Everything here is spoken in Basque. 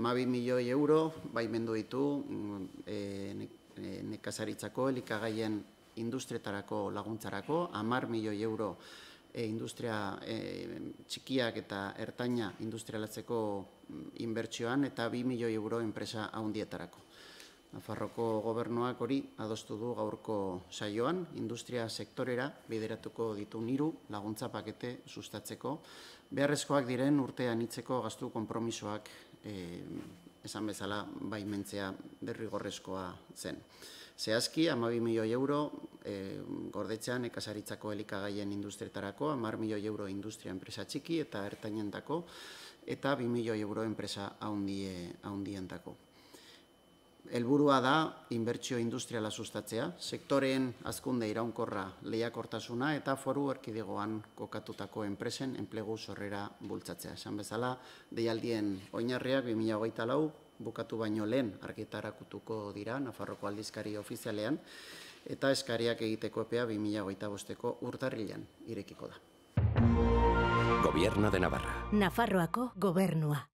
Amabi milioi euro, baimendu ditu, mm, e, e, nekazaritzako, elikagaien industrietarako laguntzarako, amar milioi euro e, industria e, txikiak eta ertaina industrialatzeko mm, inbertsioan, eta bi milioi euro enpresa haundietarako. Nafarroko gobernuak hori adostu du gaurko saioan, industria sektorera bideratuko ditu niru laguntza pakete sustatzeko, beharrezkoak diren urtean hitzeko gastu konpromisoak eh, esan bezala baimentzea derrigorrezkoa zen. Zehazki, amabi milioi euro eh, gordetzean ekasaritzako elikagaien industrietarako, amar milioi euro industria enpresa txiki eta ertainentako, eta bi milioi euro enpresa haundie, haundientako. Helburua da inbertsio industriala sustatzea, sektoreen azkunde iraunkorra lehiakortasuna eta foru erkidegoan kokatutako enpresen enplegu sorrera bultzatzea. Esan bezala, deialdien oinarriak 2024 lau bukatu baino lehen argitarakutuko dira Nafarroko aldizkari ofizialean eta eskariak egiteko epea 2025ko urtarrilean irekiko da. Gobierno de Navarra. Nafarroako gobernua.